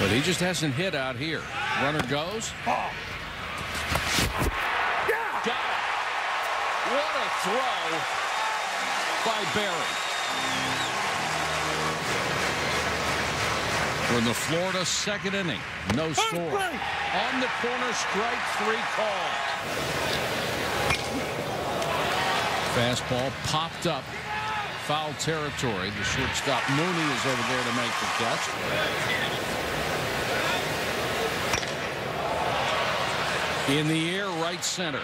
But he just hasn't hit out here. Runner goes. Got it. What a throw by Beary. We're in the Florida second inning. No score. On the corner, strike three call. Fastball popped up. Foul territory. The shortstop Mooney is over there to make the catch. In the air, right center.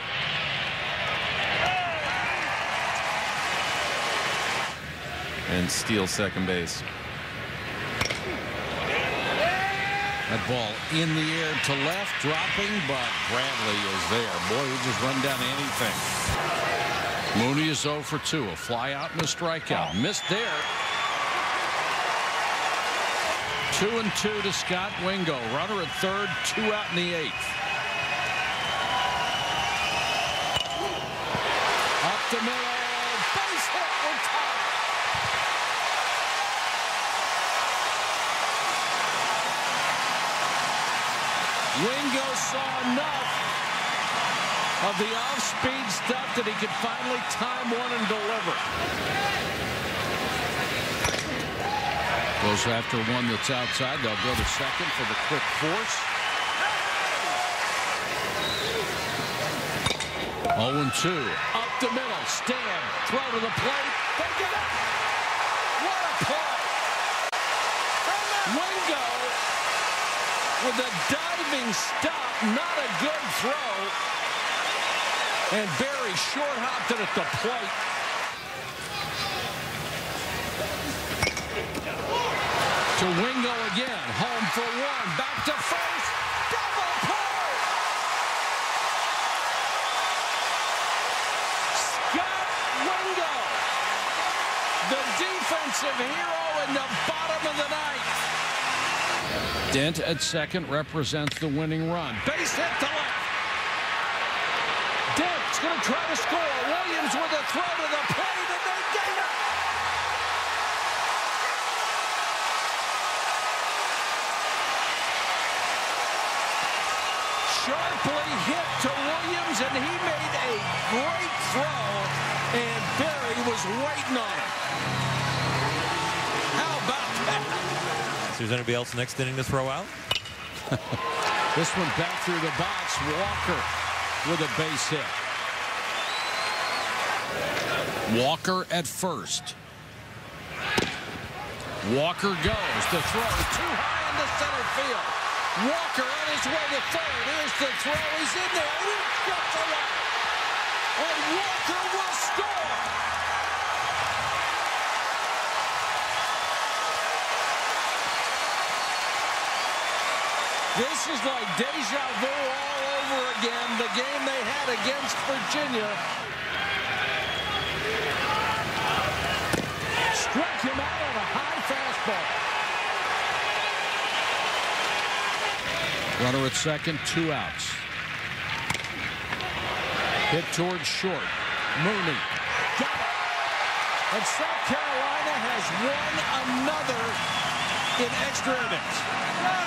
And steal second base. That ball in the air to left, dropping, but Bradley is there. Boy, he just run down anything. Mooney is 0 for 2. A fly out and a strikeout. Missed there. Two and two to Scott Wingo. Runner at third, two out in the eighth. Up the middle. Base hit. We're tied. Wingo saw enough of the off-speed stuff that he could finally time one and deliver. Goes after one that's outside. They'll go to second for the quick force. 0 and 2. Up the middle. Stand. Throw to the plate. They get it. What a play. Wingo with a diving stop. Not a good throw. And Beary short hopped it at the plate. To Wingo again. Home for one. Back to first. Double play. Scott Wingo. The defensive hero in the bottom of the ninth. Dent at second represents the winning run. Base hit to left. Dent's going to try to score. Williams with a throw to the plate, and they gain it. Sharply hit to Williams, and he made a great throw, and Beary was waiting on him. Is there anybody else next inning to throw out? This one back through the box. Walker with a base hit. Walker at first. Walker goes. The throw too high into center field. Walker on his way to third. Here's the throw. He's in there. He gets away. And Walker will score. This is like deja vu all over again. The game they had against Virginia. Struck him out on a high fastball. Runner at second, two outs. Hit towards short. Mooney. Got it. And South Carolina has won another in extra innings.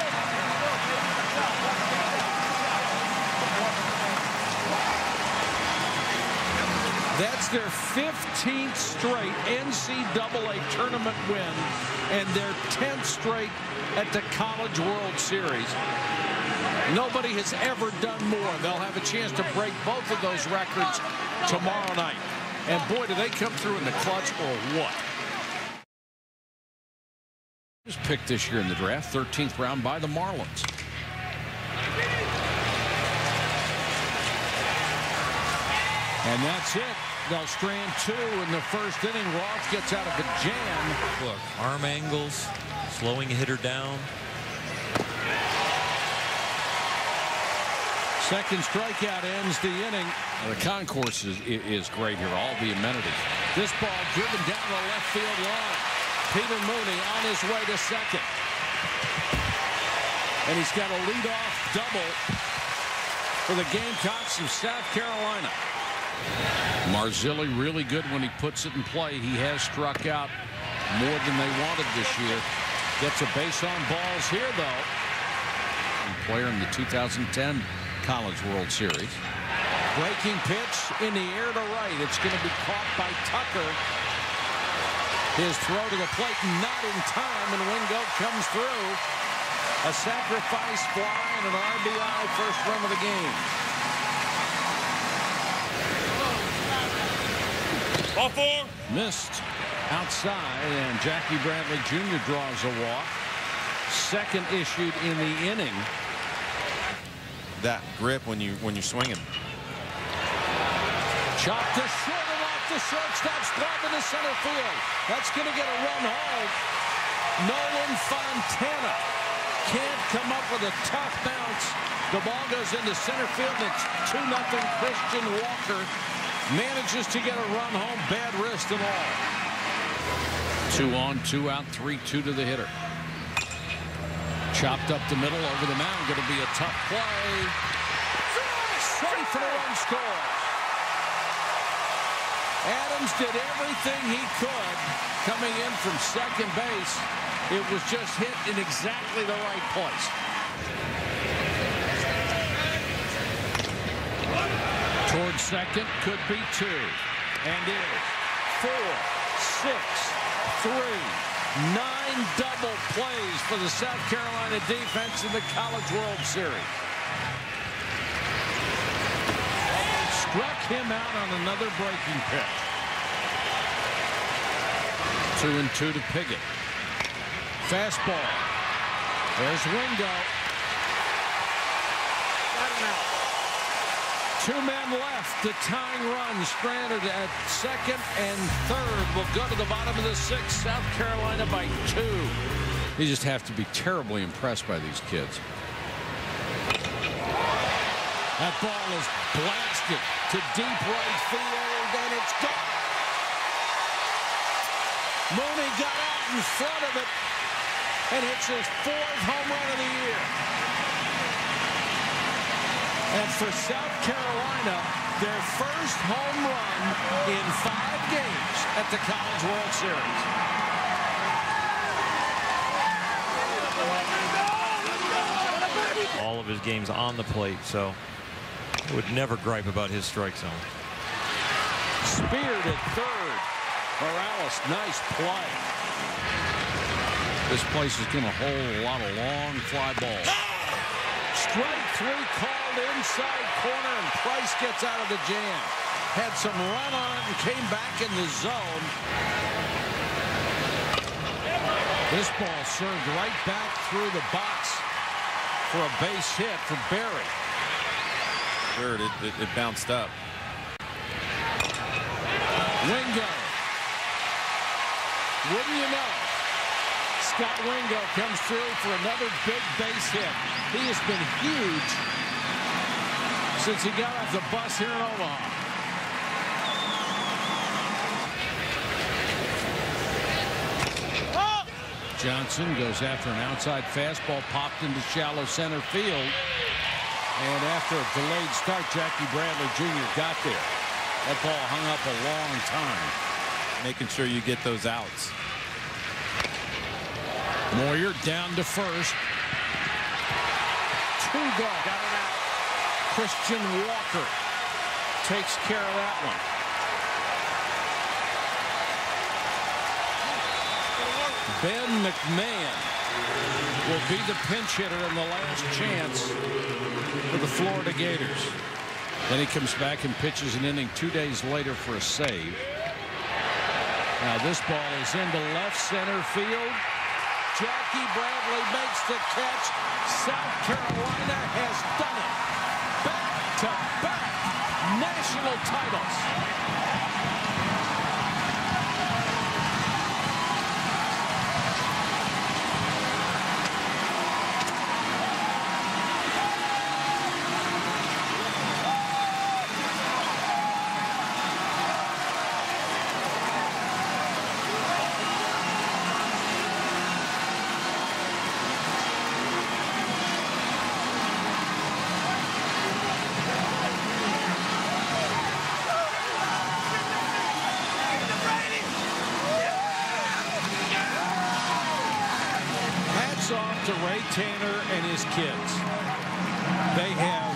That's their 15th straight NCAA tournament win and their 10th straight at the College World Series. Nobody has ever done more. They'll have a chance to break both of those records tomorrow night. And boy, do they come through in the clutch or what? Was picked this year in the draft, 13th round by the Marlins. And that's it. They'll strand two in the first inning. Roth gets out of the jam. Look, arm angles, slowing a hitter down. Second strikeout ends the inning. The concourse is, is great here, all the amenities. This ball driven down the left field line. Peter Mooney on his way to second. And he's got a leadoff double for the Gamecocks of South Carolina. Marzilli really good when he puts it in play. He has struck out more than they wanted this year. Gets a base on balls here, though. player in the 2010 College World Series. Breaking pitch in the air to right. It's going to be caught by Tucker. His throw to the plate not in time, and Wingo comes through. A sacrifice fly and an RBI first run of the game. Ball four. Missed outside, and Jackie Bradley Jr. draws a walk. Second issued in the inning. That grip when you when you're swinging. Chopped to short and off the shortstop's glove into center field. That's going to get a run home. Nolan Fontana can't come up with a tough bounce. The ball goes into center field. It's 2 nothing. Christian Walker manages to get a run home. Bad wrist and all. Two on, two out, 3-2 to the hitter. Chopped up the middle over the mound. Going to be a tough play. Safe for the run score. Adams did everything he could coming in from second base. It was just hit in exactly the right place. Towards second could be two. And is four, six, three, nine double plays for the South Carolina defense in the College World Series. Struck him out on another breaking pitch. Two and two to Pigott. Fastball. There's Wingo. Two men left. The tying run stranded at second and third will go to the bottom of the sixth. South Carolina by two. You just have to be terribly impressed by these kids. That ball is blasted to deep right field, and it's gone. Mooney got out in front of it and hits his fourth home run of the year. And for South Carolina, their first home run in five games at the College World Series. All of his games on the plate, so would never gripe about his strike zone. Speared at third. Morales, nice play. This place is going to hold a lot of long fly balls. Ah! Strike three called inside corner, and Price gets out of the jam. Had some run on it and came back in the zone. This ball served right back through the box for a base hit for Beary. Third, it, it, it bounced up. Wingo. Wouldn't you know? Scott Wingo comes through for another big base hit. He has been huge since he got off the bus here in Omaha. Oh! Johnson goes after an outside fastball popped into shallow center field. And after a delayed start, Jackie Bradley Jr. got there. That ball hung up a long time. Making sure you get those outs. Moyer down to first. Two gone. Got it out. Christian Walker takes care of that one. Ben McMahan will be the pinch hitter in the last chance for the Florida Gators. Then he comes back and pitches an inning two days later for a save. Now this ball is into left center field. Jackie Bradley makes the catch. South Carolina has done it. Back-to-back national titles. Hats off to Ray Tanner and his kids. They have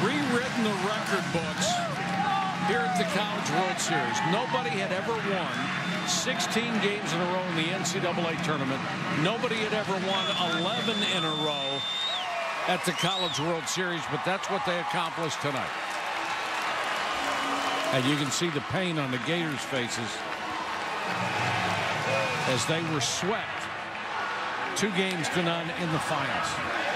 rewritten the record books here at the College World Series. Nobody had ever won 16 games in a row in the NCAA tournament. Nobody had ever won 11 in a row at the College World Series, but that's what they accomplished tonight. And you can see the pain on the Gators' faces as they were swept two games to none in the finals.